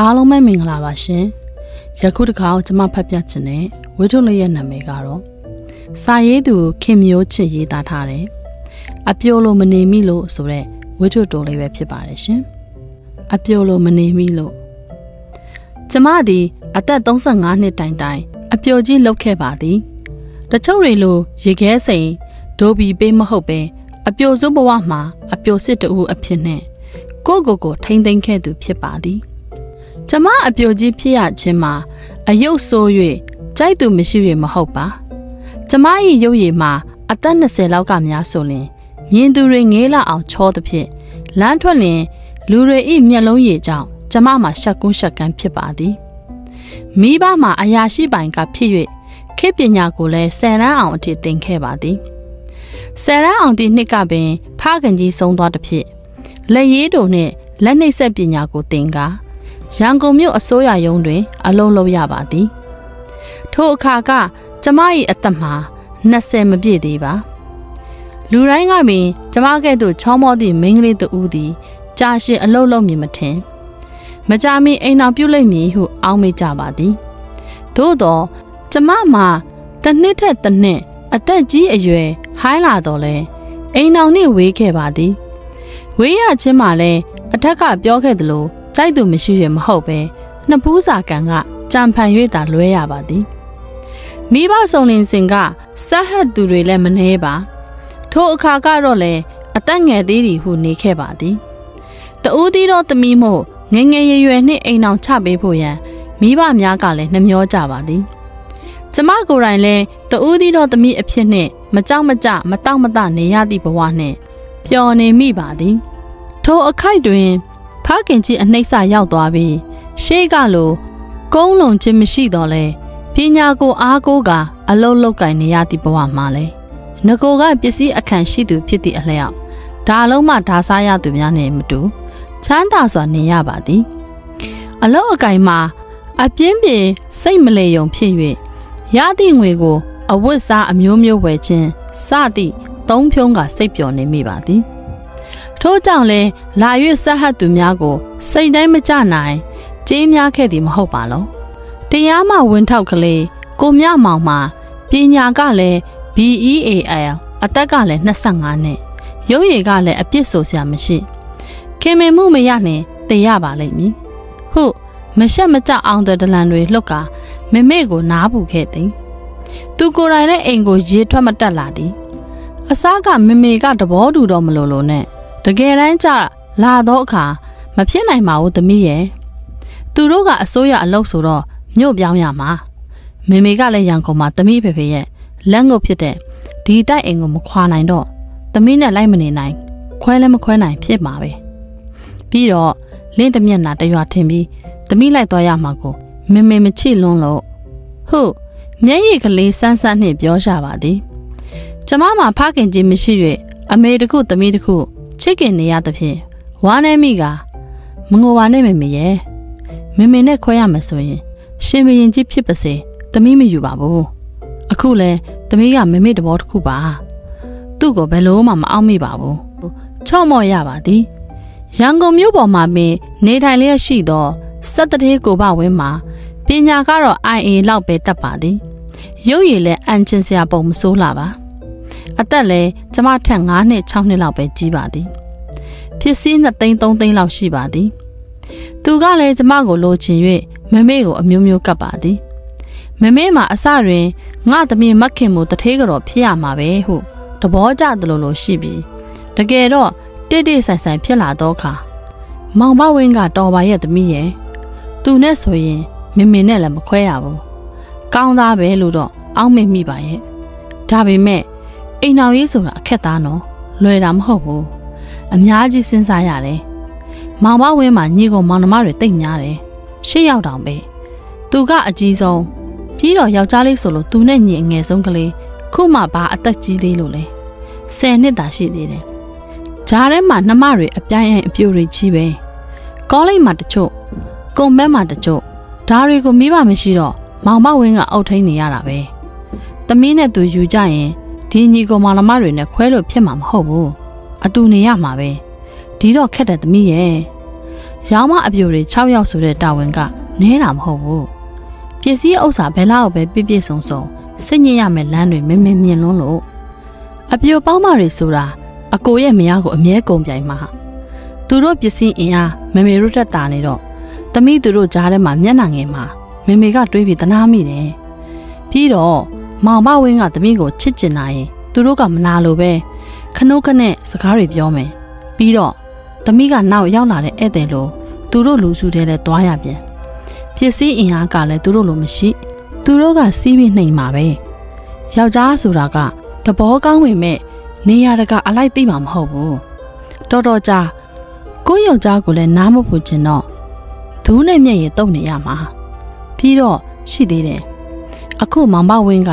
အားလုံးပဲမင်္ဂလာပါရှင်ယခုတစ်ခါကျွန်မဖတ်ပြချင်တဲ့ဝိထုလေးရဲ့နာမည်ကတော့စာရေးသူခင်မျိုးချစ်ရေးသားထားတယ်အပြိုလိုမနေမိလို့ဆိုတဲ့ဝိထုတိုလေးပဲဖြစ်ပါတယ်ရှင်အပြိုလိုမနေမိလို့ကျမသည်အသက်35နှစ်တိုင်တိုင်အပြိုကြီးလောက်ခဲ့ပါသည်တချို့တွေလိုရေခဲစိန်ဒိုဘီပေးမဟုတ်ပဲအပြိုစုဘဝမှာအပြိုစစ်တူအဖြစ်နဲ့ကိုကိုကိုထိမ့်သိမ့်ခဲ့သူဖြစ်ပါသည် ကျမအပြိုကြီးဖြစ်ရခြင်းမှာအယုတ်ဆိုး၍ကြိုက်သူမရှိ၍မဟုတ်ပါကျမ၏ရုပ်ရည်မှာအသက်20လောက်ကများဆိုရင်မြင်သူတွေငေးလာအောင်ချောသဖြင့်လမ်းထွက်လင်လူတွေ၏မျက်လုံးရည်ကြောင့်ကျမမှာရှက်ကွန်းရှက်ကန်းဖြစ်ပါသည်မိဘမှာအရာရှိပိုင်ကဖြစ်၍ခေပညာကိုလည်းဆယ်ရန်အောင်အထိသင်ခဲ့ပါသည်ဆယ်ရန်အောင်ဒီနှစ်ကပင် ဖခင်ကြီးဆုံးသွားသည်ဖြစ်လက်ရည်တို့နှင့်လက်နှိပ်ဆက်ပညာကိုသင်ကား ရန်ကုန်မြို့အစိုးရရုံးတွင် အလုံးလုံးရပါသည်ထိုအခါကကျမ၏အသက်မှာ20မပြည့်သေးပါလူတိုင်းကပင်ကျမကဲ့သို့ချောမောသည့်မိန်းကလေးတူဦးသည်ကြာရှည်အလုံးလုံးမြင်မထင်မကြမီအိမ်အောင်ပြုတ်လိုက်မည်ဟုအောင်းမိကြပါသည်သို့တော့ကျမမှာတစ်နှစ်ထက်တစ်နှစ်အသက်ကြီးအရွယ်ဟိုင်းလာတော့လဲအိမ်အောင်နှင့်ဝေးခဲ့ပါသည်ဝေးရချင်းမှလည်းအထက်ကပြောခဲ့သလို ကြိုက်သူမရှိရမဟုတ်ပဲနှစ်ပူးစာကန်ကကြံဖန်၍သာလွဲရပါသည်မိဘဆောင်လင်စင်ကဆက်ဟတ်သူတွေလည်းမနှဲပါ ထိုအခါကတော့လေအသက်ငယ်သေးသည်ဟုနေခဲ့ပါသည်တူးသီးသောသမီးမို့ငငယ်ရွယ်ရွယ်နှင့်အိမ်အောင်ချပေးဖို့ရန်မိဘများကလည်းနှမျောကြပါသည်ကျမကိုယ်တိုင်လည်းတူးသီးသောသမီးအဖြစ်နှင့်မကြောက်မကြမတောက်မတနေရသည့်ဘဝနှင့်ပျော်နေမိပါသည် ထိုအခိုက်တွင် ဖခင်ကြီးအနှိမ့်ဆရောက်သွားပြီးရှေးကလိုကုန်းလုံးခြင်းမရှိတော့လဲပညာကိုအားကိုးကအလုံးလောက်ကင်နေရသည့်ဘဝမှာလဲငကိုကပစ္စည်းအခန့်ရှိသူဖြစ်သည့်အလျောက်ဒါလုံးမှဓာစားရသူများနဲ့မတူချမ်းသာစွာနေရပါသည် အလောက်အကင်မှာအပြင်းပြေစိတ်မလေယုံဖြစ်၍ရသည့်ငွေကို အဝတ်စားအမျိုးမျိုးဝယ်ခြင်းစသည့်သုံးဖြုံးကစိတ်ပျော်နေမိပါသည် ထို့ကြောင့်လဲလာ၍ဆက်ဟတ်သူများကို စိတ်တိုင်းမကြနိုင်ကြေးများခဲ့သည်မဟုတ်ပါလောတရားမှဝင်ထောက်ကလေးကိုမြမောင်မှာပညာကလည်း BEAL အသက်ကလည်း25နှစ်ရုပ်ရည်ကလည်းအပြစ်ဆိုစရာမရှိခင်မင်မှုမရနဲ့တည်ရပါလိမ့်မည်ဟုတ်မရှက်မကြအောင်တဲ့ဒလန်တွေလှုပ်ကာမမေကိုနားပူခဲ့သည်သူကိုယ်တိုင်လည်းအိမ်ကိုရေထွက်မတက်လာသည်အစားကမမေကတဘောတူတော့မလို့လို့နဲ့ တကယ်တမ်းကျလာတော့အခါမဖြစ်နိုင်ပါဘူးသမီးရဲ့သူတို့ကအစိုးရအလုပ်ဆိုတော့မြို့ပြောင်းရမှာမေမေကလည်းရန်ကုန်မှာသမီးဖေဖေရဲ့လက်ငုပ်ဖြစ်တဲ့ဒီတိုက်အိမ်ကိုမခွာနိုင်တော့သမီးနဲ့လိုက်မနေနိုင် ခွဲလည်းမခွဲနိုင်ဖြစ်မှာပဲပြီးတော့လင်းတမျက်နာတရွာထင်ပြီးသမီးလိုက်သွားရမှာကိုမေမေမချစ်လွန်းလို့ဟုတ်မျက်ရည်ကလေးဆန်းဆန်းနှင့်ပြောရှာပါသည် ကျမမှာဖခင်ကြီးမရှိ၍အမေတခုသမီးတခု ချစ်ခင်နေရသဖြင့်ဝါနေမိကမငိုပါနဲ့မေမေရဲ့မေမေနဲ့ခွဲရမယ်ဆိုရင် ရှင်မရင်ကြီးဖြစ်ပါစေသမီးမယူပါဘူးအခုလဲသမီးကမေမေတဘောတစ်ခုပါသူ့ကိုဘယ်လို့မှမအောင်မိပါဘူးချော့မော့ရပါသည်ရန်ကုန်မြို့ပေါ်မှာပင်နေထိုင်လျက်ရှိသောစက်တရေကိုဘဝင်းမှာပညာကတော့ IA လောက်ပဲတတ်ပါသည်ရုပ်ရည်လည်းအန်ချင်စရာပုံမစိုးလာပါ အသက်လည်းကျမထက်9နှစ်6နှစ်လောက်ပဲကြီးပါသည်ဖြစ်စည်း2သိန်း3သိန်းလောက်ရှိပါသည်သူကလည်းကျမကိုလိုချင်၍မမေကိုအမျိုးမျိုးကပ်ပါသည်မမေမှာအစတွင်ငါသမီးမခင်မှုတထေးကြော်ဖြစ်ရမှာပဲဟုသဘောကျသလိုလိုရှိပြီးတကယ်တော့တိတိဆိုင်ဆိုင်ဖြစ်လာတော့ခါမောင်မဝင်းကတော်ပါရဲ့သမီးရဲ့သူနဲ့ဆိုရင်မမေနဲ့လည်းမခွဲရဘူးကောင်းသားပဲလို့တော့အောက်မေ့မိပါရဲ့ဒါပေမဲ့ အိမ်တော်ရေးဆိုတာအခက်သားနော်လွယ်တာမဟုတ်ဘူးအများကြီးစဉ်းစားရတယ်မောင်မဝင်းမှာညီကောင်မောင်နှမတွေတိတ်များတယ်ရှစ်ယောက်တောင်ပဲသူကအကြီးဆုံးပြီးတော့ယောက်ျားလေးဆိုလို့သူနဲ့ညီအငယ်ဆုံးကလေးခုမှဘာအသက်ကြီးသေးလို့လဲဆယ်နှစ်သာရှိသေးတယ်ဂျားထဲမှာနှမတွေအပြိုင်အိမ်အပြိုတွေကြီးပဲကောလိပ်မှာတချို့ကုံဘက်မှာတချို့ဒါတွေကိုမိဘမရှိတော့မောင်မဝင်းကအုပ်ထိန်နေရတာပဲသမီးနဲ့သူယူကြရင် ဒီညီကောင်မောင်နှမတွေနဲ့ခွဲလို့ဖြစ်မှာမဟုတ်ဘူးအတူနေရမှာပဲဒီတော့ခက်တဲ့သမီးရဲ့ရောင်းမအပြိုတွေ6ယောက်ဆိုတဲ့တာဝန်ကနဲတာမဟုတ်ဘူးပစ္စည်းဥစ္စာဘယ်လောက်ပဲပြည့်ပြည့်စုံစုံစိတ်ညစ်ရမယ့်လမ်းတွေမင်းမင်းမြင်လွန်းလို့အပြိုပေါင်းမတွေဆိုတာအကိုရဲ့မယားကိုအမြဲကုန်ပြိုင်မှာသူတို့ပစ္စည်းအင်အားမမေတို့တက်တာနေတော့သမီးသူတို့ကြားထဲမှာမျက်နှာငယ်မှာမေမေကတွေးပြီးတနာမိတယ်ပြီးတော့ မောင်မဝင်းကသမီးကိုချစ်ကျင်လာရင်သူတို့ကမနာလိုပဲခနုခနဲ့စကားတွေပြောမယ်ပြီးတော့သမီးကနောက်ရောက်လာတဲ့ဧည့်သည်လိုသူတို့လူစုထဲလဲသွားရပြန်ပစ္စည်းအင်အားကလည်းသူတို့လိုမရှိသူတို့ကစီးပြီးနှိမ်မှာပဲယောက်ျားဆိုတာကသဘောကောင်းပေမဲ့နေရတကအလိုက်သိမှာမဟုတ်ဘူးတော်တော်ကြာကိုယောက်ျားကိုလည်းနားမဖို့ချင်တော့ဒူးနဲ့မျက်ရည်တုပ်နေရမှာပြီးတော့ရှိသေးတယ် အခုမောင်မဝင်းက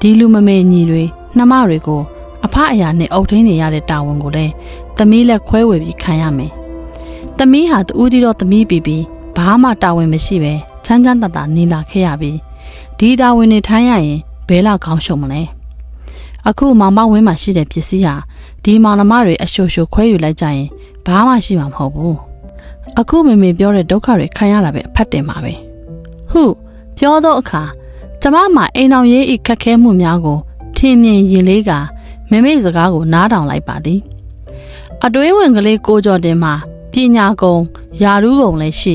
ဒီလူမမေညီတွေနှမတွေကိုအဖအရာနဲ့အုပ်ထင်းနေရတဲ့တာဝန်ကိုလည်းသမီးလက်ခွဲဝေပြီးခံရမယ်။သမီးဟာတူးတီတော့သမီးပြီးပြီးဘာမှတာဝန်မရှိပဲချမ်းချမ်းသာသာနေလာခဲ့ရပြီးဒီတာဝန်တွေထမ်းရရင်ဘဲလောက်ကောင်းရှုံမလဲ။အခုမောင်မဝင်းမှာရှိတဲ့ပစ္စည်းဟာဒီမောင်နှမတွေအရှိုရှိုခွဲယူလိုက်ကြရင်ဘာမှရှိမှာမဟုတ်ဘူး။အခုမေမေပြောတဲ့ဒုက္ခတွေခံရတာပဲအဖတ်တင်ပါပဲ။ဟုပြောတော့အခါ ကျမမှာအိမ်အောင်ရေးဤခက်ခဲမှုများကို ထင်မြင်ရင်လေးကမမေစကားကိုနားထောင်လိုက်ပါသည်အတွင်းဝင်ကလေးကိုကြော်တင်မှာပညာကုံယာရူးကုံလည်းရှိ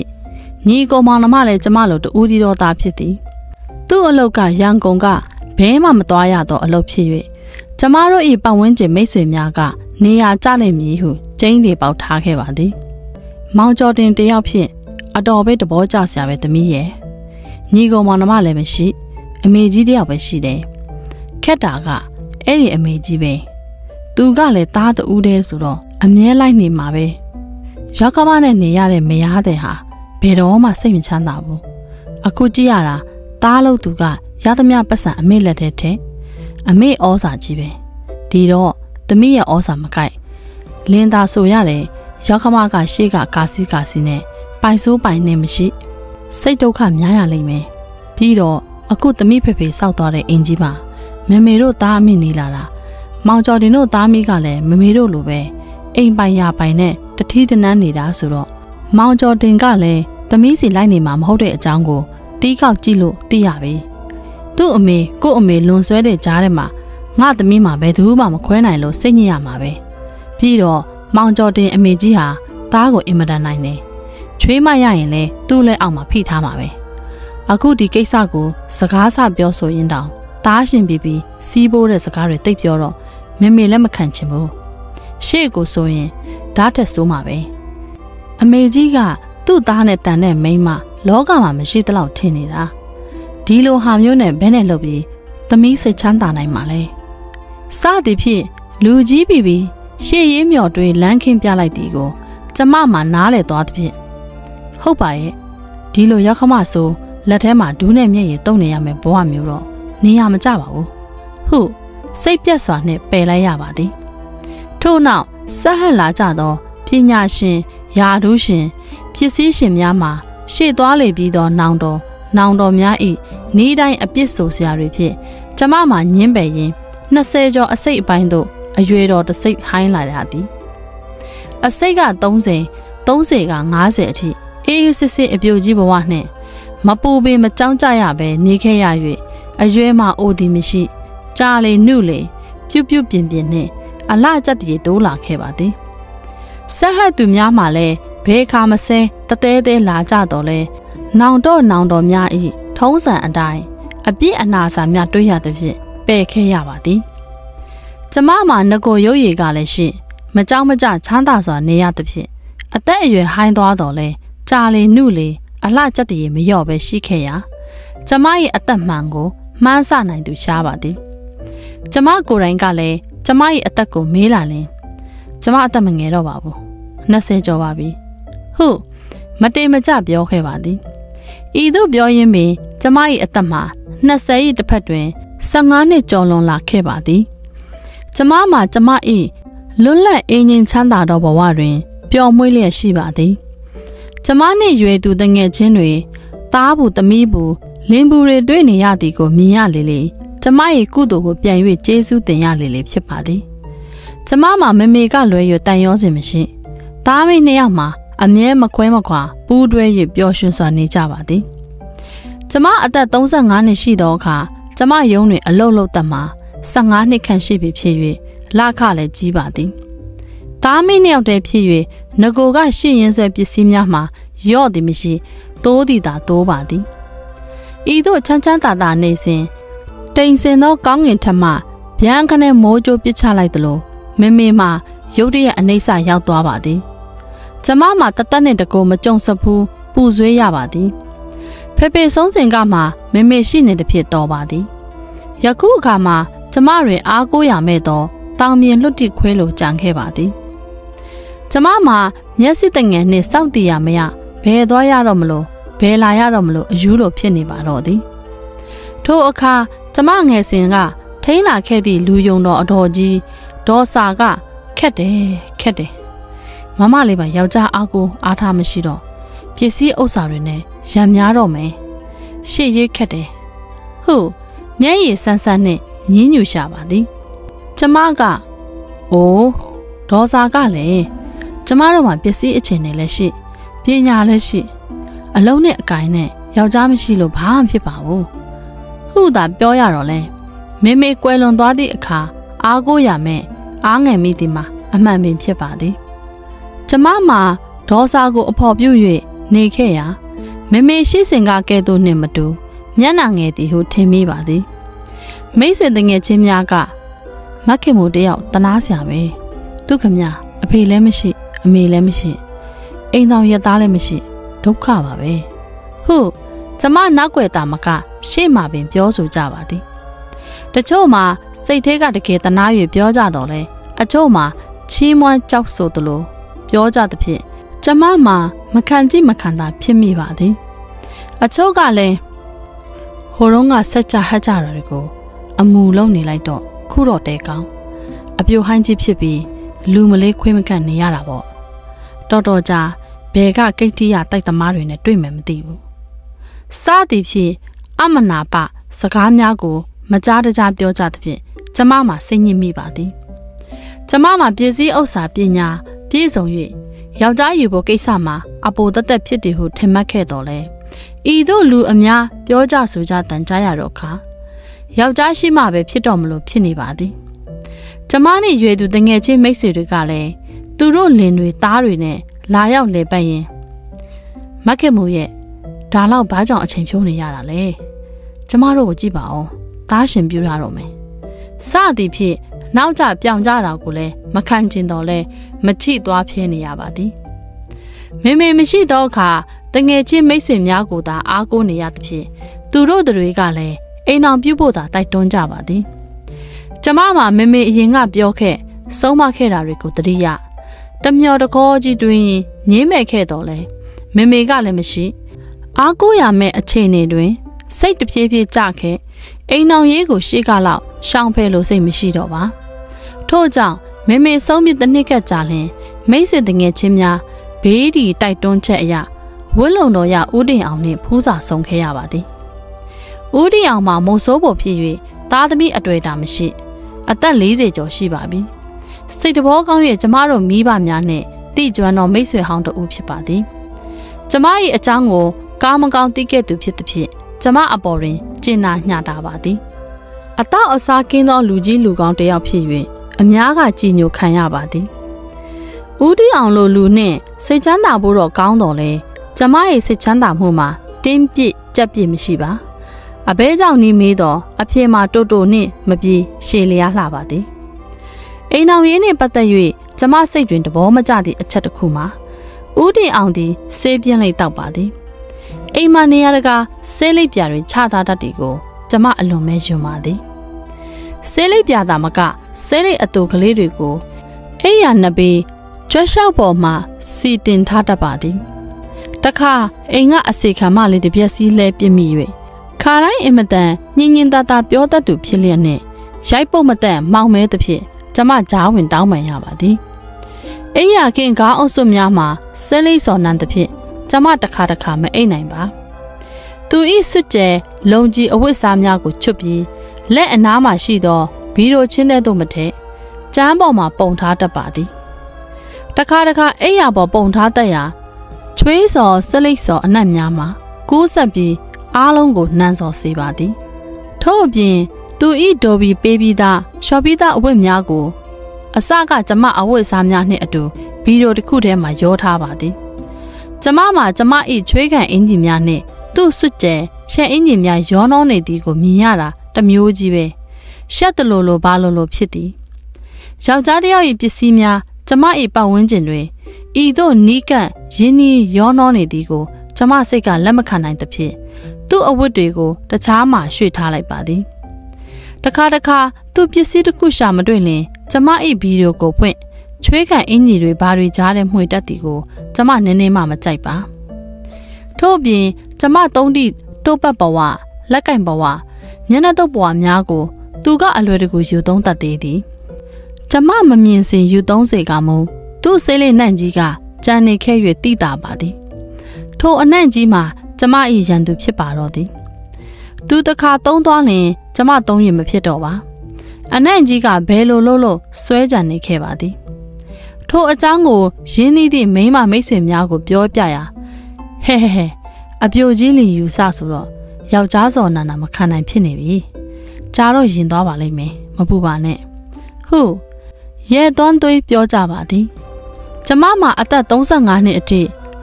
ညီကုံမောင်နှမလည်းကျမလိုတူဒီတော်သားဖြစ်သည်သူ့အလုတ်ကရန်ကုန်ကဘဲမှမသွားရတော့အလုတ်ဖြစ်၍ကျမတို့၏ပတ်ဝန်းကျင်မိတ်ဆွေများကနေရာကျနိုင်မည်ဟုကျင်းတွေပေါက်ထားခဲ့ပါသည်မောင်ကျော်တင်တယောက်ဖြင့်အတော်ပဲတဘောကြဆရာပဲသမီးရဲ့ညီကောင်မောင်နှမလည်းမရှိ အမေကြီးတယောက်ပဲရှိတယ်ခက်တာကအဲ့ဒီအမေကြီးပဲသူကလည်းသားတူးတဲ့ဆိုတော့အမြဲလိုက်နေမှာပဲရောက်ကမနဲ့နေရတဲ့မယားတဲ့ဟာဘယ်တော့မှစိတ်မချမ်းသာဘူးအခုကြည့်ရတာသားလို့သူကရသမျှပတ်စံအမေလက်ထဲထဲအမေဩစာကြီးပဲဒီတော့သမီးရဲ့ဩစာမကိုက်လင်းသာဆိုရတယ်ရောက်ခမကရှေ့ကကာစီကာစီနဲ့ပိုင်ဆိုးပိုင်နဲ့မရှိ စိတ်ဒုက္ခများရလိမ့်မယ်ပြီးတော့ အခုသမီးဖေဖေစောက်သွားတဲ့အင်ကြီးပါမမေတို့သားအမိနေလာတာမောင်ကျော်တင်တို့သားမိကလည်းမမေတို့လိုပဲအိမ်ပိုင်ရပိုင်နဲ့တတိတနန်းနေတာဆိုတော့မောင်ကျော်တင်ကလည်းသမီးစီလိုက်နေမှာမဟုတ်တဲ့အကြောင်းကိုတီးကောက်ကြည့်လို့သိရပြီသူ့အမေကို့အမေလွန်ဆွဲတဲ့ကြားထဲမှာငါသမီးမှာဘယ်သူမှမခွဲနိုင်လို့စိတ်ညစ်ရမှာပဲပြီးတော့မောင်ကျော်တင်အမေကြီးဟာသားကိုအင်မတန်နိုင်တယ်ချွေးမရရင်လဲသူ့လက်အောက်မှာဖိထားမှာပဲ အခုဒီကိစ္စကို စကားဆပြောဆိုရင်တောင်တားရှင်ပြီးပြီးစီးပိုးတဲ့စကားတွေတိတ်ပြောတော့မေမေလည်းမခံချင်ဘူးရှေ့ကိုဆိုရင်ဓာတ်ထက်ဆိုးမှာပဲအမေကြီးကသူ့သားနဲ့တန်တဲ့မိန်းမလောကမှာမရှိသလောက်ထင်နေတာဒီလိုဟာမျိုးနဲ့ဘဲနဲ့လုပ်ပြီးသမီးစိတ်ချမ်းသာနိုင်မှာလဲစသည်ဖြင့်လူကြီးပြီးပြီးရှေ့ရေးမြော်တွေလမ်းခင်းပြလိုက်သည်ကို ကျမမှနားလေသွားသည်ဖြင့်ဟုတ်ပါရဲ့ဒီလိုရောက်ခမဆို လက်ထဲမှာဒူးနဲ့မျက်ရည်တုံနေရမယ်ဘဝမျိုးတော့နေရမကြပါဘူးဟုစိတ်ပြတ်စွာနှင့်ပယ်လိုက်ရပါသည်ထို့နောက်ဆက်ဟန်လာကြသောပညာရှင်ယာဒူးရှင်ပစ္စည်းရှင်များမှာရှေ့သွားလေပြီးသောနောင်တော်နောင်တော်များ၏နေတိုင်းအပြစ်ဆိုစရာတွေဖြင့်ကျမမှာညင်းပယ်ရင်20ကျော်အစိတ်အပိုင်းသို့အရွယ်တော်တစ်စိတ်ဟိုင်းလာရသည်အစိတ်က30 30က50အထိအေးအေးစစ်စစ်အပြိုကြီးဘဝနှင့် မပူပင်မကြောက်ကြရဘဲနေခဲ့ရ၍အရွယ်မှအိုသည်မရှိကြာလေနှုလေပြုတ်ပြုတ်ပြင်းပြင်းနဲ့အလှကြက်တည်းတိုးလာခဲ့ပါသည်ဆက်ဟတ်သူများမှလည်းဘဲခါမစဲတသေးသေးလာကြတော့လဲနောင်တော့နောင်တော်များဤထုံးစံအတိုင်းအပြစ်အနာစာများတွေ့ရသည်ဖြင့်ပယ်ခဲ့ရပါသည်ကျမမှာငကိုရုပ်ရည်ကလည်းရှိမကြောက်မကြချမ်းသာစွာနေရသည်ဖြင့်အသက်အရွယ်ဟိုင်းသွားတော့လဲကြာလေနှုလေ အလှကြက်တည်းမလျော့ပဲရှိခဲ့ရာကျမရဲ့အသက်မှန်ကိုမှန်းဆနိုင်သူရှားပါသည်ကျမကိုယ်တိုင်ကလည်းကျမရဲ့အသက်ကိုမေးလာရင်ကျမအသက်မငယ်တော့ပါဘူး20ကျော်ပါပြီဟုတ်မတေမကြပြောခဲ့ပါသည်ဤသို့ပြောရင်းပင်ကျမ၏အသက်မှာ20၏တစ်ဖက်တွင်15နှစ်ကျော်လွန်လာခဲ့ပါသည်ကျမမှာကျမ၏လွတ်လပ်အင်းငင်ချမ်းသာသောဘဝတွင်ပျော်မွေ့လျက်ရှိပါသည် ကျမနှင့်ရွယ်သူတငယ်ချင်းတွေသားဘူးသမီးဘူးလင်းဘူးတွေတွေ့နေရသည်ကိုမြင်ရလေလေကျမရဲ့ကုသိုလ်ကိုပြန်၍ကျေးဇူးတင်ရလေလေဖြစ်ပါသည်ကျမမှာမမေကလွယ်ရတန်ရောစင်မရှိသားမိနှစ်ယောက်မှာအမြဲမခွဲမခွာပူးတွဲ၍ပျော်ရွှင်စွာနေကြပါသည်ကျမအသက်35နှစ်ရှိသောအခါကျမရုံးတွင်အလုတ်လုတ်သက်မှာ15နှစ်ခန့်ရှိပြီဖြစ်၍လခလည်းကြီးပါသည်သားမင်းနှစ်ယောက်တည်းဖြစ်၍ ငကိုကရှင့်ရင်ဆွဲပစ္စည်းများမှာရော့သည်မရှိတိုးသည်သာတိုးပါသည်ဤသို့ချမ်းချမ်းသာသာနေစဉ်တိမ်စင်သောကောင်းငင်ထက်မှဗျံခနဲ့မိုးကြိုးပစ်ချလိုက်သလိုမမေမှရုတ်တရက်အနေဆာရောက်သွားပါသည်ကျမမှတသက်နဲ့တကူမကြုံစဘူးပူဆွေးရပါသည်ဖေဖေဆုံးစဉ်ကမှမမေရှိနေတဲ့ဖြစ်တော်ပါသည်ယခုအခါမှာကျမတွင်အားကိုးရမဲ့သောတောင်မြင်လွတ်တိခွဲလိုကြံခဲ့ပါသည် ကျမမှာမျက်စိတငယ်နှင့်စောင့်တည်ရမရဘယ်သွားရတော့မလို့ဘယ်လာရတော့မလို့အယူလိုဖြစ်နေပါတော့သည်ထိုအခါကျမငယ်စဉ်ကထိန်းလာခဲ့သည့်လူယုံတော်အတော်ကြီးဒေါ်စာကခက်တယ်ခက်တယ်မမလေးပါယောက်ျားအားကိုအားထားမရှိတော့ပစ္စည်းဥစ္စာတွေနဲ့ရံများတော့မယ်ရှေ့ရေးခက်တယ်ဟုတ်မျက်ရည်ဆန်းဆန်းနဲ့ညင်းညူရှာပါသည်ကျမကအိုးဒေါ်စာကလည်း ကျမတို့မှာပစ္စည်းအခြေအနေလည်းရှိပညာလည်းရှိ အလုံးနဲ့အကိုင်းနဲ့ယောက်ျားမရှိလို့ဘာမှဖြစ်ပါဘူးဟုသာပြောရတော့လဲမေမေကွယ်လွန်သွားသည့်အခါအားကိုးရမယ်အားငယ်မိသည်မှာအမှန်ပင်ဖြစ်ပါသည်ကျမမှာဒေါ်စာကိုအဖော်ပြု၍နေခဲ့ရာမေမေရှိစင်ကကဲ့သို့နှင့်မတူမျက်နှာငယ်သည်ဟုထင်မိပါသည်မိတ်ဆွေတငယ်ချင်းများကမခင်မို့တယောက်တနာစရာပဲသူခမအဖေလည်းမရှိ အမေလည်းမရှိအိမ်တော်ရသားလည်းမရှိဒုက္ခပါပဲဟုတ်ကျမနောက်ွယ်တာမက ရှေ့မှာပင်ပြောဆိုကြပါသည်တချို့မှာစိတ်ထဲကတကယ်တနာ၍ပြောကြတော့လဲအချို့မှာချီးမွမ်းကြောက်ဆိုသလိုပြောကြသဖြင့်ကျမမှာမခံကြည့်မခံတာဖြစ်မိပါသည်အချို့ကလည်းဟိုတုန်းကဆက်ကြဟတ်ကြတာတွေကိုအမူလုံးနေလိုက်တော့ခုတော့တဲကောင်းအပြိုဟိုင်းကြီးဖြစ်ပြီးလူမလေးခွေးမကန့်နေရတာပေါ့ တော်တော်ကြာဘယ်ကကိတ်တိယတိုက်သမားတွေနဲ့တွေ့မယ်မသိဘူးစသည်ဖြင့်အမနာပစကားများကို မကြားတကြားပြောကြသဖြင့်ကျမမှစိတ်ညစ်မိပါသည်ကျမမှပြည်စည်းဥစ္စာပညာပြည့်စုံ၍ယောက်ျားယူဖို့ကိစ္စမှာအပိုတက်တက်ဖြစ်တယ်ဟုထင်မှတ်ခဲ့တော်လဲဤသို့လူအများပြောကြဆိုကြတန်ကြရတော့ခါယောက်ျားရှိမှပဲဖြစ်တော်မလို့ဖြစ်နေပါသည်ကျမနဲ့ရွယ်သူတငယ်ချင်းမိတ်ဆွေတွေကလည်း သူတို့လင်တွေသားတွေနဲ့လာရောက်လေပတ်ရင်မက်ခင်မူရဲ့ဒါတော့ဘာကြောင့်အချိန်ဖြုံးနေရတာလဲကျမတို့ကိုကြည့်ပါအောင်သားရှင်ပြူရတော့မယ်စသည်ဖြင့်နောက်ကျပြောင်ကြတာကိုလည်းမခံကျင်တော့လဲမချိသွားဖျဲနေရပါသည်မေမေမရှိတော့အခါတငယ်ချင်းမိတ်ဆွေများကိုသာအားကိုးနေရသဖြင့်သူတို့တွေကလည်းအိမ်အောင်ပြုဖို့သာတိုက်တွန်းကြပါသည်ကျမမှာမေမေအရင်ကပြောခဲ့ဆုံးမခဲ့တာတွေကိုတတိယ တမျောတကောကြီးတွင်ငင်းမဲ့ခဲ့တော့လဲမေမေကလည်းမရှိ အားကိုးရမယ့်အခြေအနေတွင် စိတ်တပြေးပြေးကြခဲ့အိမ်အောင်ရေးကိုရှေ့ကလောက်ရှောင်ဖဲလို့စိတ်မရှိတော့ပါထို့ကြောင့်မေမေဆုံးပြတဲ့နှစ်ကကြာလင်မိတ်ဆွေတငယ်ချင်းများဘေးဒီတိုက်တွန်းချက်အရဝင်းလုံတော်ရဦးတင်အောင်နှင့်ဖူးစာဆုံးခဲ့ရပါသည်ဦးတင်အောင်မှာမုံဆိုးဖို့ဖြစ်၍သားသမီးအတွေ့အတာမရှိ အသက်40ကျော်ရှိပါပြီ စိတ်တဘောကောင်းရဲ့ကျမတို့မိဘများနဲ့တိကျွမ်းတော်မိတ်ဆွေဟောင်းတူဖြစ်ပါသည်ကျမ၏အကြောင်းကိုကားမကောင်းသိခဲ့သူဖြစ်သည်ဖြင့်ကျမအပေါ်တွင်ကျင်နာညှတာပါသည်အတော့အစားကင်းသောလူကြီးလူကောင်းတစ်ယောက်ဖြစ်၍အများကကြည်ညိုခံရပါသည်ဦးတီအောင်လိုလူနှင့်စိတ်ချမ်းသာဖို့တော့ကောင်းတော်လဲကျမရဲ့စိတ်ချမ်းသာမှုမှာတင်းပြစ်ကြက်ပြစ်မရှိပါအဘဲကြောင့်နီးမေးတော့အဖေမှာတိုးတိုနှင့်မပြေရှည်လျားလှပါသည် အိမ်အောင်ရင်းနှင့်ပတ်သက်၍ကျမစိတ်တွင်တဘောမကျသည့်အချက်တစ်ခုမှာဦးတင်အောင်သည်ဆေးပြင်းလိုက်တော့ပါသည်အိမ်မနေရတကာဆေးလိပ်ပြတွင်ခြားသားတတ်တီကိုကျမအလွန်မဲယွံပါသည်ဆေးလိပ်ပြတာမကဆေးလိပ်အတူကလေးတွေကိုအိယာနှစ်ပေကျွတ်လျှောက်ပေါ်မှာစီတင်ထားတတ်ပါသည်တခါအိမ်ကအစီခံမလေးတစ်ပြက်စီးလဲပြစ်မိ၍ခါတိုင်းအင်မတန်ညင်ညင်သာသာပြောတတ်သူဖြစ်လျက်နဲ့ရိုက်ပုတ်မတန်မောင်မဲသဖြင့် ကျမကြားဝင်တောင်းပန်ရပါသည်အိယာခင်ကားအုပ်စုများမှာဆဲလိစော်နန်းသဖြင့်ကျမတခါတခါမအိတ်နိုင်ပါသူဤစွတ်ကျဲလုံကြီးအဝတ်စားများကိုချွတ်ပြီးလက်အနားမှာရှိသောဘီရိုချင်းတဲ့သို့မထက်ကျမ်းပေါ်မှာပုံထားတတ်ပါသည်တခါတခါအိယာပေါ်ပုံထားတတ်ရာချွေးစော်ဆလိတ်စော်အနက်များမှာကိုးဆက်ပြီးအားလုံးကိုနှံစော်စေပါသည်ထို့အပြင် သူဤဒိုဘီပေးပြီးသားရှော့ပြီးသားအဝတ်များကို အစကကျမအဝတ်စားများနှင့်အတူဗီဒီယိုတစ်ခုထဲမှာရောထားပါသည်ကျမမှာကျမဤချွေးခံအင်ဂျင်များနှင့်သူ့စွတ်ကျဲရှက်အင်ဂျင်များရောနှောနေသည်ကိုမြင်ရတာတမျိုးကြီးပဲရှက်တလို့လို့ဘာလို့လို့ဖြစ်သည်ယောက်ျားတစ်ယောက်၏ပစ္စည်းများကျမ၏ပတ်ဝန်းကျင်တွင်ဤသို့နီးကပ်ရင်းနှီးရောနှောနေသည်ကိုကျမစိတ်ကလက်မခံနိုင်သဖြင့်သူ့အဝတ်တွေကိုတခြားမှရွှေ့ထားလိုက်ပါသည် တခါတခါသူ့ပစ္စည်းတစ်ခုရှာမတွေ့ရင်ကျမ၏ဗီဒီယိုကိုဖွင့်ချွေးခံအင်ကြီးတွေဘာတွေကြားတဲ့မှွေတက်တီကိုကျမနည်းနည်းမှမကြိုက်ပါထို့အပြင်ကျမသုံးတိတိုးပတ်ဘဝလက်ကင်ဘဝမျက်နှာတုပ်ဘဝများကို သူကအလွယ်တကူယူသုံးတတ်သေးသည်ကျမမမြင်စင်ယူသုံးစေကမူသူ့ဆေးလေးနှံ့ကြီးကကြံနေခဲ့၍တိတာပါသည်ထိုအနှံ့ကြီးမှာကျမ၏ရန်သူဖြစ်ပါတော့သည် သူတခါသုံးသွားရင်ကျမသုံးရင်မဖြစ်တော့ပါအနှံ့ကြီးကဘယ်လိုလုပ်လို့ဆွဲကြံနေခဲ့ပါသည်ထိုအကြောင်းကိုရင်းနှီးသည့်မိန်းမမိတ်ဆွေများကိုပြောပြရာဟဲဟဲဟဲအပြိုကြီးလီယူဆဆိုတော့ယောက်ျားစော်နာနာမခံနိုင်ဖြစ်နေပြီကြားတော့ရင်သွားပါလိမ့်မယ်မပူပါနဲ့ဟုတ်ရဲသွန်းသွေးပြောကြပါသည်ကျမမှာအသက်35နှစ်အထိ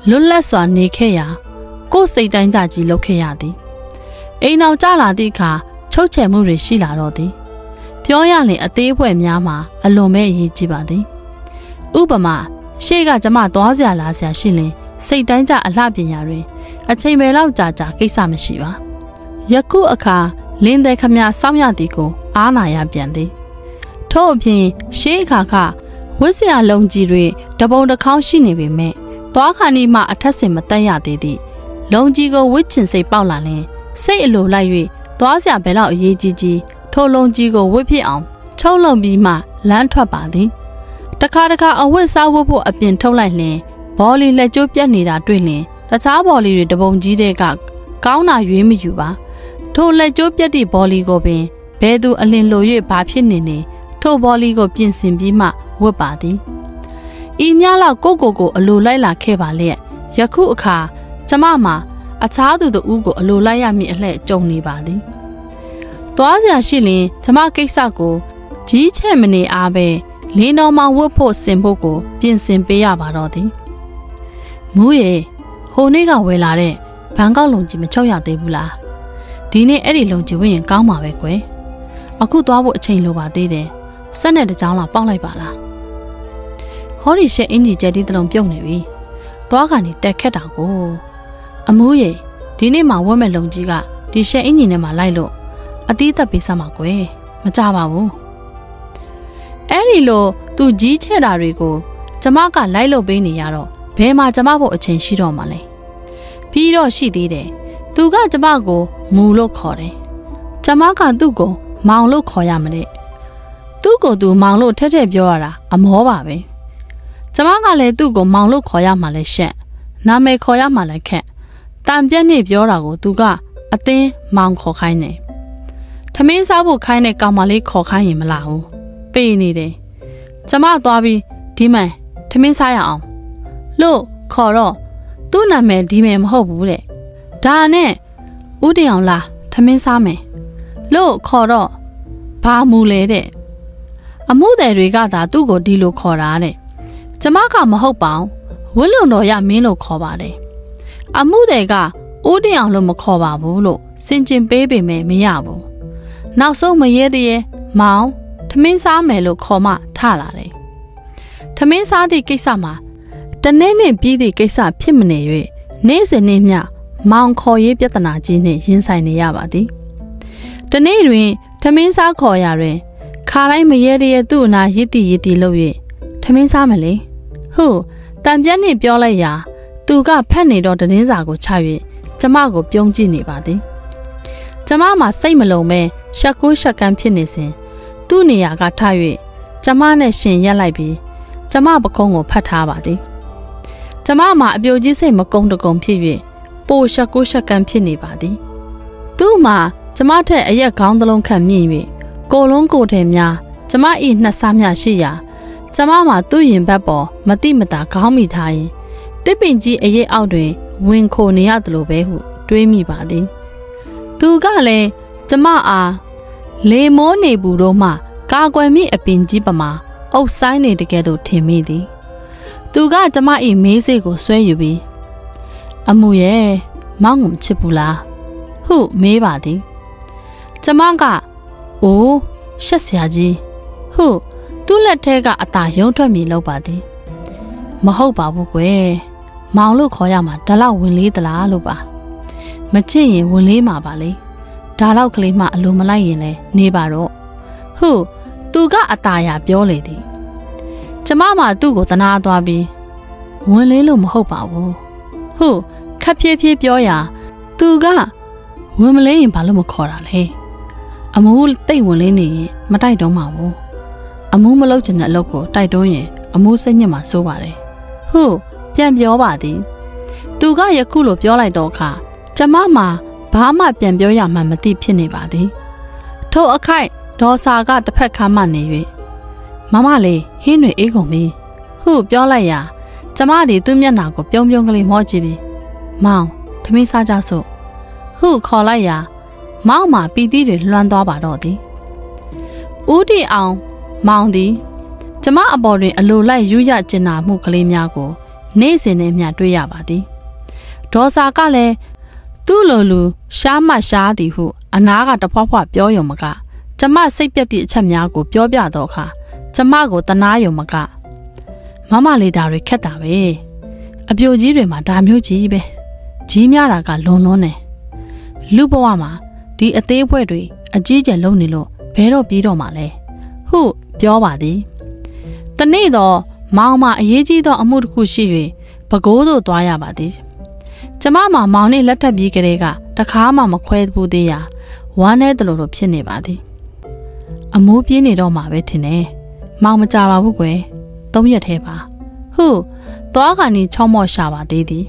လွတ်လပ်စွာနေခဲ့ရာကိုယ်စိတ်တိုင်းကြကြီးလုပ်ခဲ့ရသည် အိမ်အောင်ကြလာသည့်အခါချုပ်ချယ်မှုတွေရှိလာတော့သည်ပြောရရင်အသေးဖွဲများမှာအလွန်ပဲအရေးကြီးပါသည်ဥပမာရှေ့ကကျမသွားစရာလာစရာရှိရင်စိတ်တိုင်းကြအလှပညာတွင်အချိန်ပဲလောက်ကြာကြာကိစ္စမရှိပါယခုအခါလင်းတဲ့ခမစောင့်ရသည်ကို အားနာရပြန်သည်ထို့အပြင်ရှေးအခါခဝစ်စရာလုံးကြီးတွေတပုံတစ်ခေါင်းရှိနေပေမဲ့သွားခါနီမှအထက်စင်မတက်ရသေးသည့်လုံကြီးကိုဝစ်ချင်စိတ်ပေါက်လာရင် စိတ်အလိုလိုက်၍သွားစရာဘယ်လောက်အရေးကြီးကြီးထိုလုံကြီးကိုဝစ်ဖြစ်အောင်ချုပ်လုံပြီးမှလမ်းထွက်ပါသည်တခါတခါအဝတ်စားဝတ်ဖို့အပြင်ထုတ်လိုက်လင်ဘောလီလက်ကျိုးပြက်နေတာတွေ့လင်တခြားဘောလီတွေတပုံကြီးတဲ့ကကောင်းတာရွေးမယူပါထိုလက်ကျိုးပြက်သည့်ဘောလီကိုပင်ဘဲသူအလင်လို၍ဘာဖြစ်နေနေထိုဘောလီကိုပြင်ဆင်ပြီးမှဝတ်ပါသည်ဤများလောက်ကိုကိုကိုအလိုလိုက်လာခဲ့ပါလျက်ယခုအခါကျမမှာ အခြားသူတို့ဦးကိုအလိုလိုက်ရမည်အလှဲ့ကြုံနေပါသည်သွားစရာရှိရင်ကျမကိစ္စကိုကြီးချက်မနေအားပဲလင်းတော်မှာဝတ်ဖို့စင်ဖို့ကို ပြင်ဆင်ပေးရပါတော့သည်မူးရေဟိုနေ့ကဝယ်လာတဲ့ဘန်ကောက်လုံကြီးမချုပ်ရသေးဘူးလားဒီနေ့အဲ့ဒီလုံကြီးဝင်ရင်ကောင်းမှာပဲကွယ်အခုသွားဖို့အချိန်လိုပါသေးတယ်ဆက်နဲ့တကြောင်လာပေါက်လိုက်ပါလားဟောဒီရှက်အင်ကြီးကျဲတီးတလုံးပြုတ်နေပြီသွားခါနေတက်ခက်တာကို အမိုးရေဒီနေ့မှဝက်မဲ့လုံကြီးကဒီရှက်အင်ကြီးနဲ့မှလိုက်လို့အသီးသက်ပေးစမ်းပါကွယ်မကြပါဘူးအဲ့ဒီလိုသူကြီးချဲ့တာတွေကိုကျမကလိုက်လို့ပေးနေရတော့ဘယ်မှာကျမဖို့အချိန်ရှိတော့မှလဲပြီးတော့ရှိသေးတယ်သူကကျမကိုမူလို့ခေါ်တယ်ကျမကသူ့ကိုမောင်လို့ခေါ်ရမလဲသူ့ကိုသူမောင်လို့ထက်ထက်ပြောရတာအမောပါပဲကျမကလည်းသူ့ကိုမောင်လို့ခေါ်ရမှလဲရှက်နာမည်ခေါ်ရမှလဲခက် တန်ပြက်နေပြောတာကိုသူကအသင်းမောင်ခေါ်ခိုင်းတယ်ထမင်းစားဖို့ခိုင်းတဲ့ကောင်မလေးခေါ်ခိုင်းရင်မလာဘူးပေးနေတယ်ကျမသွားပြီးဒီမှန်ထမင်းစားရအောင်လို့ခေါ်တော့သူ့နာမည်ဒီမယ်မဟုတ်ဘူးတဲ့ဒါနဲ့ဥတည်အောင်လားထမင်းစားမယ်လို့ခေါ်တော့ဘာမူလဲတဲ့အမှုတယ်တွေကသာသူ့ကိုဒီလိုခေါ်တာတဲ့ကျမကမဟုတ်ပါဘူးဝင်းလုံတော်ရမင်းလို့ခေါ်ပါတယ် အမှုတယ်ကဦးတင်အောင်လို့မခေါ်ပါဘူးလို့စင်ကျင်ပေးပေမဲ့မရဘူးနောက်ဆုံးမရဲသေးရဲ့မောင်ထမင်းစားမယ်လို့ခေါ်မှထလာတယ်ထမင်းစားသည့်ကိစ္စမှာတနေ့နဲ့ပြီးသည့်ကိစ္စဖြစ်မနေ၍နေ့စဉ်နေ့မျှမောင်ခေါ်ရေးပြဿနာကြီးနှင့်ရင်ဆိုင်နေရပါသည်တနေ့တွင်ထမင်းစားခေါ်ရာတွင်ခါတိုင်းမရဲတရဲသူ့အနာရစ်တီရစ်တီလုပ်၍ထမင်းစားမလေဟုတ်တံပြက်နှင့်ပြောလိုက်ရာ သူကဖက်နေတော့တင်းစာကိုချ၍ကျမကိုပြုံးကြည့်နေပါသည်ကျမမှာစိတ်မလုံမဲရှက်ကိုရှက်ကန်းဖြစ်နေစဉ်သူ့နေရာကထ၍ကျမနဲ့ရှင်ရက်လိုက်ပြီးကျမပကုံးကိုဖတ်ထားပါသည်ကျမမှာအပြိုကြီးစိတ်မကုံတကုံဖြစ်၍ပိုရှက်ကိုရှက်ကန်းဖြစ်နေပါသည်သူ့မှာကျမထက်အရက်ခေါင်းသလုံးခန့်မြင့်၍ကိုလုံးကိုထဲများကျမ၏နှစ်ဆမျှရှိရာကျမမှာသူ့ရင်ဘက်ပေါ်မတိမတာခေါင်းမိထားရင် တတစ်ပင်ကြီးအရေးအောက်တွင်ဝင်ခိုနေရတယ်လို့ပဲဟု တွေးမိပါသည် သူကလည်းကျမအားလေမိုးနေဘူးတော့မှ ကာကွယ်မိအပင်ကြီးပမာအုပ်ဆိုင်နေတကယ်တော့ထင်မိသည် သူကကျမ၏မေးစိတ်ကိုဆွဲယူပြီးအမှုရဲ့မောင်းကိုချစ်ဘူးလားဟုမေးပါသည်ကျမကအိုးရှက်စရာကြီးဟုသူ့လက်ထဲကအသာရုံထွက်မြည်လောက်ပါသည် မဟုတ်ပါဘူးကွယ် မောင်လို့ခေါ်ရမှာဒါလောက်ဝင်လေးသလားလို့ပါမချစ်ရင်ဝင်လေးမှာပါလေဒါလောက်ကလေးမှအလိုမလိုက်ရင်လည်းနေပါတော့ဟုသူကအตาရပြောလေသည်ကျမမှသူ့ကိုတနာသွားပြီးဝင်လေးလို့မဟုတ်ပါဘူးဟုခက်ဖြည်းဖြည်းပြောရာသူကဝင်မလေးရင်ဘာလို့မခေါ်တာလဲအမိုးတိတ်ဝင်လေးနေရင်မတိုက်တော့မှာဘူးအမိုးမလုပ်ချင်တဲ့အလုပ်ကိုတိုက်တွန်းရင်အမိုးစိတ်ညစ်မှာစိုးပါတယ်ဟု ပြန်ပြောပါသည်သူကယခုလိုပြောလိုက်တော့အခါကျမမှာဘာမှပြန်ပြောရမှမသိဖြစ်နေပါသည်ထို့အခိုက်ဒေါ်စာကတစ်ဖက်ခါမှနေ၍မမလေးဟင်းတွေအေးကုန်ပြီဟုပြောလိုက်ရာကျမသည်သူ့မျက်နှာကိုပြုံးပြုံးကလေးမောကြည့်ပြီးမောင်ထမင်းစားကြစို့ဟုခေါ်လိုက်ရာမောင်မှာပီတိတွေလွှမ်းသွားပါတော့သည်ဦးတီအောင် မောင်သည် ကျမအပေါ်တွင် အလိုလိုက်ယူရကျင်နာမှုကလေးများကို နေ့စဉ်နဲ့မျှတွေ့ရပါသည်ဒေါ်စာကလည်းသူ့လိုလူရှားမရှားသည်ဟုအနာကတဖွားဖွားပြောယုံမကကျမစိတ်ပြက်သည့်အချက်များကိုပြောပြတော့အခါကျမကိုတနာယုံမကမမလေးဒါတွေခက်တာပဲအပြိုကြီးတွေမှာဒါမျိုးကြီးပဲကြီးများတာကလွန်လွန်းနေလူဘဝမှာဒီအသေးအဖွဲတွေအကြီးကျယ်လုံးနေလို့ဘဲတော့ပြေးတော့မှာလဲဟုပြောပါသည်တနေ့တော့ မောင်မအရေးကြီးသောအမှုတစ်ခုရှိ၍ပကိုးသို့သွားရပါသည်ကျမမမောင်နဲ့လက်ထပ်ပြီးကလေးကတခါမှမခွဲဘူးသေးရာဝမ်းနဲ့တလို့လို့ဖြစ်နေပါသည်အမိုးပြင်းနေတော့မှာပဲထင်တယ်မောင်မကြပါဘူးကွယ်သုံးရက်ထဲပါဟုသွားခါနီချောမော့ရှာပါသေးသည်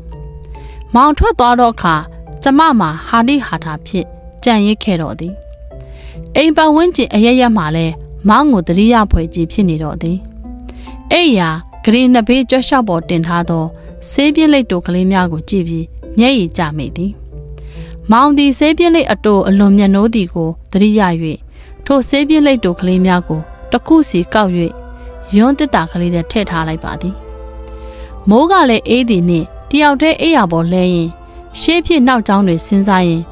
မောင်ထွက်သွားတော့အခါကျမမှာဟာတိဟာတာဖြစ်ကြံ့ရစ်ခဲ့တော့သည်အိမ်ပတ်ဝန်းကျင်အရရက်မှလည်းမောင်ကိုတရိယာဖွယ်ကြီးဖြစ်နေတော့သည် အဲ့ရာဂရီနှစ်ဘေးကြွက်လျှောက်ပေါ်တင်ထားသောဆေးပြင်းလိတ်တို့ကလေးများကိုကြည့်ပြီးမျက်ရည်ကျမိသည်မောင်သည်ဆေးပြင်းလိတ်အတိုအလွန်မျက်နှိုးသည်ကိုတရိယာ၍ထိုဆေးပြင်းလိတ်တို့ကလေးများကိုတခုစီကောက်၍ယွန်းတစ်တာကလေးနဲ့ထည့်ထားလိုက်ပါသည်မိုးကလည်းအေးသည်နှင့်တယောက်တည်းအိယာပေါ်လဲရင်ရှေးဖြစ်နောက်ကျောင်းတွေစဉ်းစားရင်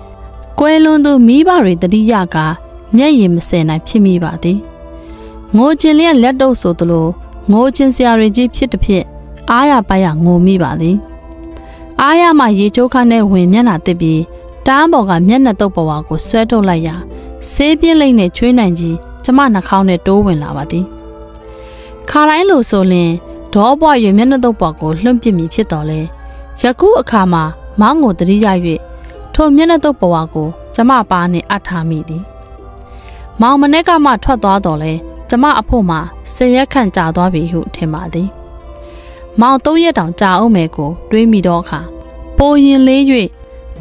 ကွဲလွန်သူမိဘတွေတတိယကမျက်ရည်မစင်နိုင်ဖြစ်မိပါသည်ငိုခြင်းလျက်လက်တော့ဆိုသလို ငိုခြင်းစရာတွေကြီးဖြစ်တစ်ဖြစ်အားရပါရငိုမိပါသည်အားရမှရေချိုးခန်းနဲ့ဝင်မျက်နှာတစ်ပြီးတန်းပေါ်ကမျက်နှာတုပ်ပေါ်ဝါကိုဆွဲထုတ်လိုက်ရာဆေးပြင်းလိမ့်နဲ့ချွေးနိုင်ကြီးကျမနှာခေါင်းနဲ့တိုးဝင်လာပါသည်ခါတိုင်းလိုဆိုရင်ဒေါပွားရွမျက်နှာတုပ်ပေါ်ကိုလွှင့်ပစ်မိဖြစ်တော်လဲယခုအခါမှာမောင်းကိုတတိယ၍ထိုမျက်နှာတုပ်ပေါ်ကိုကျမပါနှင့်အထားမိသည်မောင်မနဲ့ကမှထွက်သွားတော်လဲ ကျမအဖို့မှာဆယ်ရက်ခန့်ကြာသွားပြီဟုထင်ပါသည်မောင်သုံးရက်တောင်ကြာအောင်မယ်ကိုတွေးမိတော့အခါပိုရင်လေး၍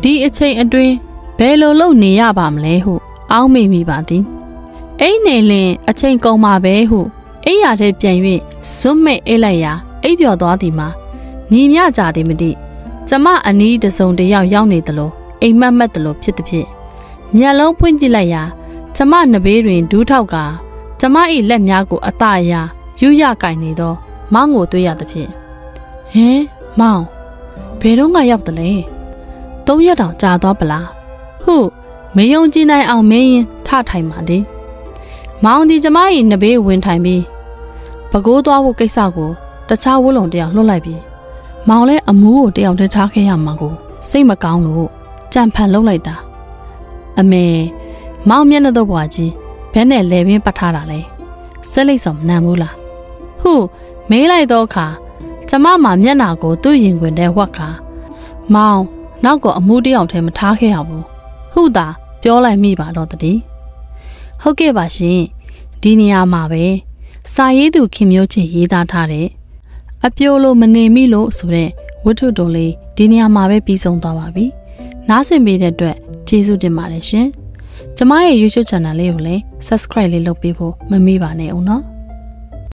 ဒီအချိန်အတွင်းဘယ်လိုလုပ်နေရပါမလဲဟု အောင်းမိမိပါသည်အိမ်နေလင်အချိန်ကုန်ပါပဲဟုအိယာထဲပြန်၍ဇွတ်မဲ့အိတ်လိုက်ရာအိပ်ပျော်သွားသည်မှာမြည်မြကြသည်မသိကျမအနီးတစုံတယောက်ရောက်နေသလိုအိမ်မက်မက်သလိုဖြစ်သည်ဖြင့်မျက်လုံးဖွင့်ကြည့်လိုက်ရာကျမနဘေးတွင်ဒူးထောက်က ကျမ၏လက်များကိုအသာအရာယူရကင်နေသော မောင်ကိုတွေ့ရသဖြင့်ဟင်မောင်ဘယ်တော့မှရောက်တယ်လဲသုံးရက်တောင်ကြာသွားပလားဟုမယုံကြည်နိုင်အောင်မင်းရင်ထထိုင်ပါသည်မောင်ဒီကျမ၏နဘေးဝင်ထိုင်ပြီးပကိုးသွားဖို့ကိစ္စကိုတခြားဝလုံးတယောက်လွှတ်လိုက်ပြီးမောင်လည်းအမူးကိုတယောက်တည်းထားခဲ့ရမှာကိုစိတ်မကောင်းလို့ကြံဖန်လှုပ်လိုက်တာအမေမောင်မျက်နှာတော့ဘွားကြီး ဘဲနဲ့လဲပင်ပတ်ထားတာလဲဆက်လိုက်ဆောင်မနမ်းဘူးလားဟုမေးလိုက်တော့အခါကျမမှမျက်နှာကိုသူ့ရင်ခွင်ထဲဝှက်ခါမောင်နောက်ကအမှုတယောက်တည်းမထားခဲ့ရဘူးဟုသာပြောလိုက်မိပါတော့တည်းဟုတ်ကဲ့ပါရှင်ဒီနေရာမှာပဲစာရေးသူခင်မျိုးချင်းရေးသားထားတဲ့အပြိုလို့မနေမိလို့ဆိုတဲ့ဝတ္ထုတုံးလေးဒီနေရာမှာပဲပြီးဆုံးသွားပါပြီနားဆင်ပေးတဲ့အတွက်ကျေးဇူးတင်ပါတယ်ရှင် ကျမရဲ့ YouTube channel လေးကိုလည်း subscribe လေးလုပ်ပေးဖို့မမေ့ပါနဲ့ဦးနော်